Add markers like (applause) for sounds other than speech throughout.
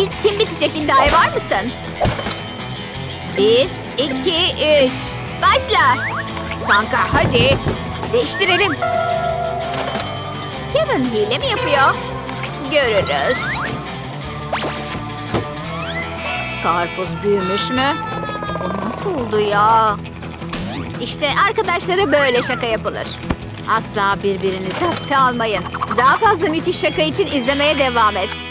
İlk kim bitecek iddiaya var mısın? Bir, iki, üç. Başla. Kanka hadi. Değiştirelim. Kevin hile mi yapıyor? Görürüz. Karpuz büyümüş mü? O nasıl oldu ya? İşte arkadaşlara böyle şaka yapılır. Asla birbirinizi hafife. Daha fazla müthiş şaka için izlemeye devam et.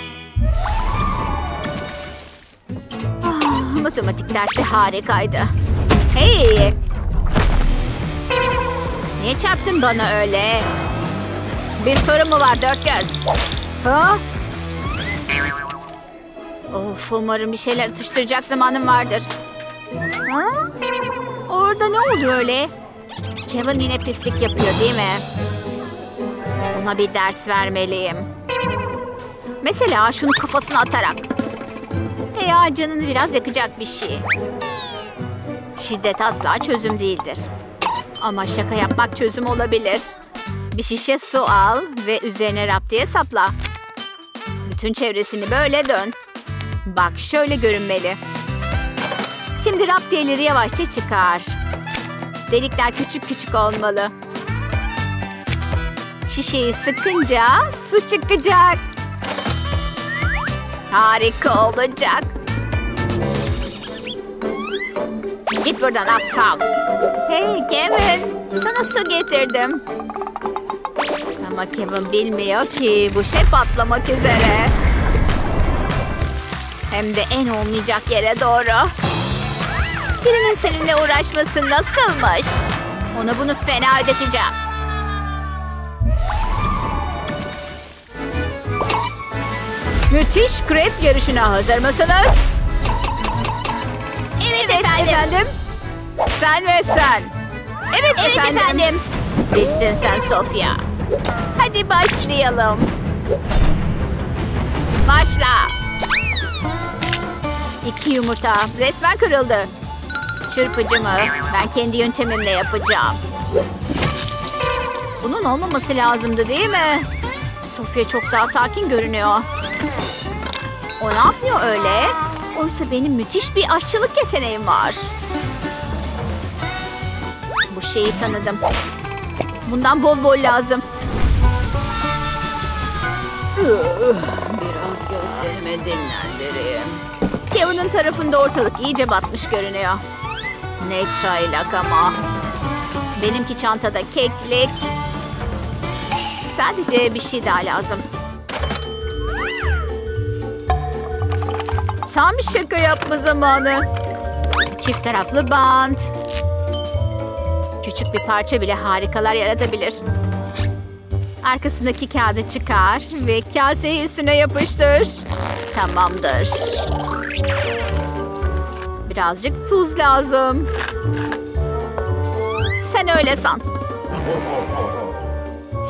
Matematik dersi harikaydı. Hey! Niye çarptın bana öyle? Bir sorun mu var dört göz? Ha? Of umarım bir şeyler atıştıracak zamanım vardır. Ha? Orada ne oluyor öyle? Kevin yine pislik yapıyor değil mi? Ona bir ders vermeliyim. Mesela şunu kafasına atarak. Veya canını biraz yakacak bir şey. Şiddet asla çözüm değildir. Ama şaka yapmak çözüm olabilir. Bir şişe su al ve üzerine raptiye sapla. Bütün çevresini böyle dön. Bak şöyle görünmeli. Şimdi raptiyeleri yavaşça çıkar. Delikler küçük küçük olmalı. Şişeyi sıkınca su çıkacak. Harika olacak. Git buradan aptal. Hey Kevin, sana su getirdim. Ama Kevin bilmiyor ki bu şey patlamak üzere. Hem de en olmayacak yere doğru. Birinin seninle uğraşması nasılmış? Ona bunu fena ödeteceğim. Müthiş krep yarışına hazır mısınız? Efendim. Sen ve sen. Evet, Evet efendim. efendim. Bittin sen Sofya. Hadi başlayalım. Başla. İki yumurta. Resmen kırıldı. Çırpıcı mı? Ben kendi yöntemimle yapacağım. Bunun olmaması lazımdı değil mi? Sofya çok daha sakin görünüyor. O ne yapıyor öyle? Oysa benim müthiş bir aşçılık yeteneğim var. Bu şeyi tanıdım. Bundan bol bol lazım. Biraz gözlerimi dinlendireyim. Kevin'in tarafında ortalık iyice batmış görünüyor. Ne çaylak ama. Benimki çantada keklik. Sadece bir şey daha lazım. Tam şaka yapma zamanı. Çift taraflı bant. Küçük bir parça bile harikalar yaratabilir. Arkasındaki kağıdı çıkar ve kaseyi üstüne yapıştır. Tamamdır. Birazcık tuz lazım. Sen öyle san.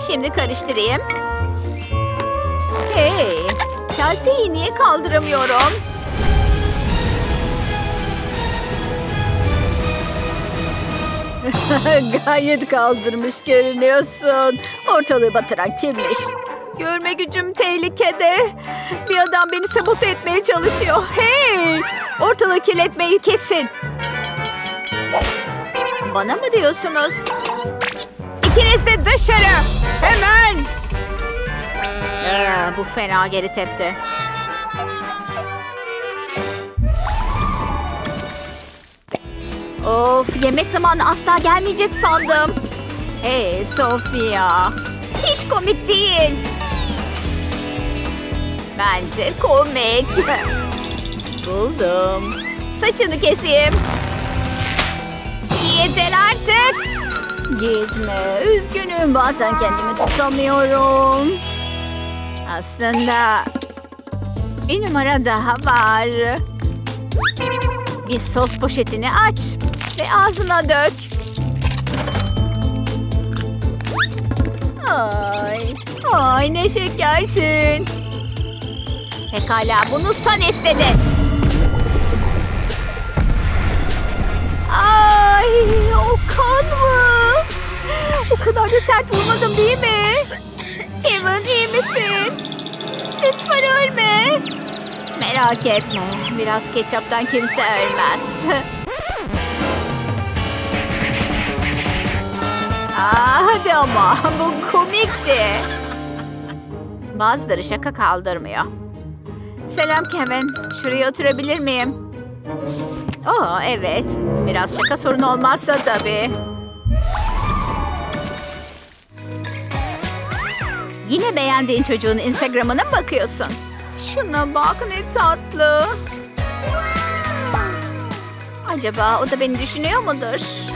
Şimdi karıştırayım. Hey, kaseyi niye kaldıramıyorum? (laughs) Gayet kaldırmış görünüyorsun. Ortalığı batıran kimmiş? Görme gücüm tehlikede. Bir adam beni sabote etmeye çalışıyor. Hey! Ortalığı kirletmeyi kesin. Bana mı diyorsunuz? İkiniz de dışarı. Hemen. Ee, bu fena geri tepti. Of yemek zamanı asla gelmeyecek sandım. Hey Sofia. Hiç komik değil. Bence komik. (laughs) Buldum. Saçını keseyim. Yeter artık. Gitme. Üzgünüm. Bazen kendimi tutamıyorum. Aslında bir numara daha var. Bir sos poşetini aç ve ağzına dök. Ay, ay ne şekersin. Pekala bunu sen istedin. Ay o kan mı? O kadar da sert vurmadım değil mi? Kevin iyi misin? Lütfen ölme. Merak etme. Biraz ketçaptan kimse ölmez. Aa, hadi ama (laughs) bu komikti. Bazıları şaka kaldırmıyor. Selam Kevin. Şuraya oturabilir miyim? Oo evet. Biraz şaka sorun olmazsa tabii. Yine beğendiğin çocuğun Instagram'ına mı bakıyorsun? Şuna bak ne tatlı. Acaba o da beni düşünüyor mudur?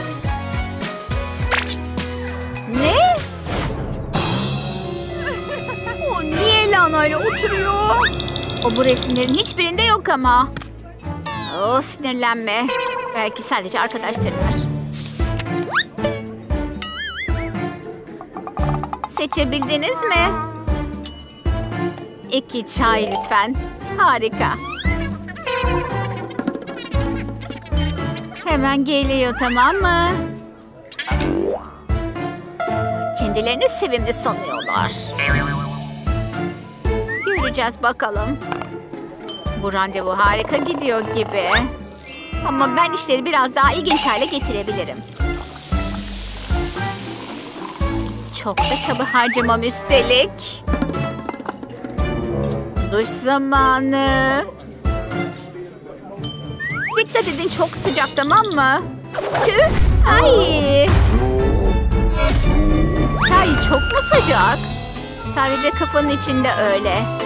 İle oturuyor? O bu resimlerin hiçbirinde yok ama. Oh sinirlenme. Belki sadece arkadaşlarılar. Seçebildiniz mi? İki çay lütfen. Harika. Hemen geliyor tamam mı? Kendilerini sevimli sanıyorlar. Göreceğiz bakalım. Bu randevu harika gidiyor gibi. Ama ben işleri biraz daha ilginç hale getirebilirim. Çok da çaba harcamam üstelik. Duş zamanı. Dikkat edin çok sıcak tamam mı? Tüh! Ay! Çay çok mu sıcak? Sadece kafanın içinde öyle.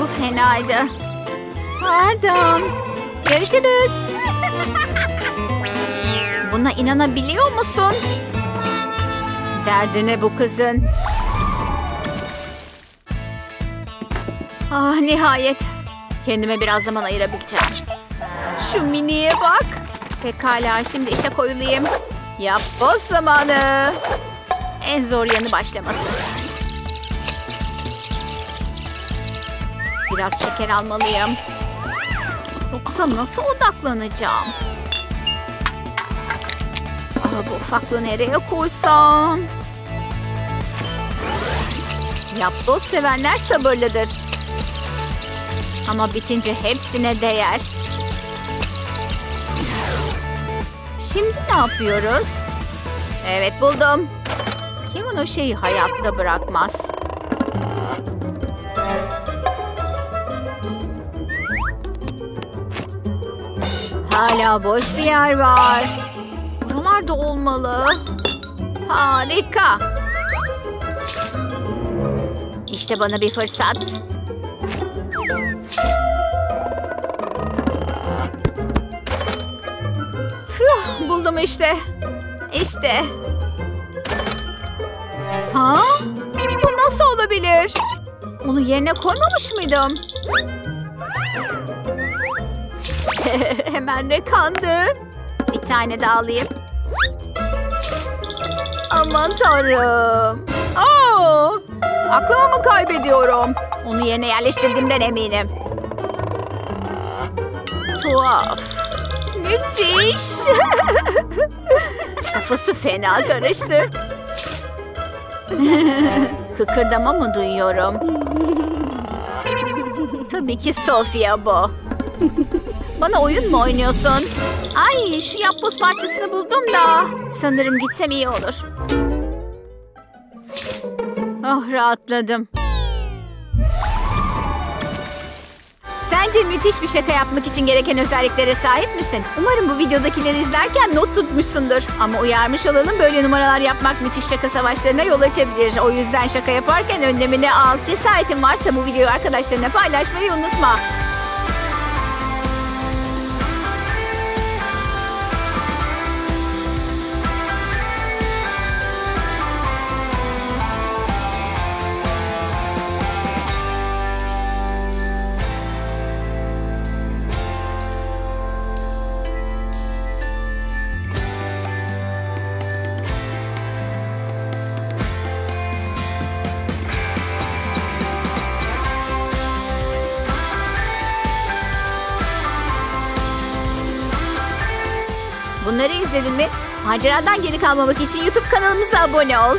Bu fenaydı. Pardon. Görüşürüz. Buna inanabiliyor musun? Derdine bu kızın. Ah nihayet. Kendime biraz zaman ayırabileceğim. Şu miniye bak. Pekala şimdi işe koyulayım. Yap boz zamanı. En zor yanı başlaması. Biraz şeker almalıyım. Yoksa nasıl odaklanacağım? Aa, bu ufaklığı nereye koysam? Yapboz sevenler sabırlıdır. Ama bitince hepsine değer. Şimdi ne yapıyoruz? Evet buldum. Kevin o şeyi hayatta bırakmaz. Hala boş bir yer var. Buralarda olmalı. Harika. İşte bana bir fırsat. Füh, buldum işte. İşte. Ha? Bu nasıl olabilir? Onu yerine koymamış mıydım? (laughs) Hemen de kandı. Bir tane daha alayım. Aman tanrım. Aa, aklımı mı kaybediyorum? Onu yerine yerleştirdiğimden eminim. Tuhaf. Müthiş. (laughs) Kafası fena karıştı. (laughs) Kıkırdama mı duyuyorum? Tabii ki Sofia bu. Bana oyun mu oynuyorsun? Ay şu yapboz parçasını buldum da. Sanırım gitsem iyi olur. Oh rahatladım. Sence müthiş bir şaka yapmak için gereken özelliklere sahip misin? Umarım bu videodakileri izlerken not tutmuşsundur. Ama uyarmış olalım böyle numaralar yapmak müthiş şaka savaşlarına yol açabilir. O yüzden şaka yaparken önlemini al. Cesaretin varsa bu videoyu arkadaşlarına paylaşmayı unutma. Bunları izledin mi? Maceradan geri kalmamak için YouTube kanalımıza abone ol.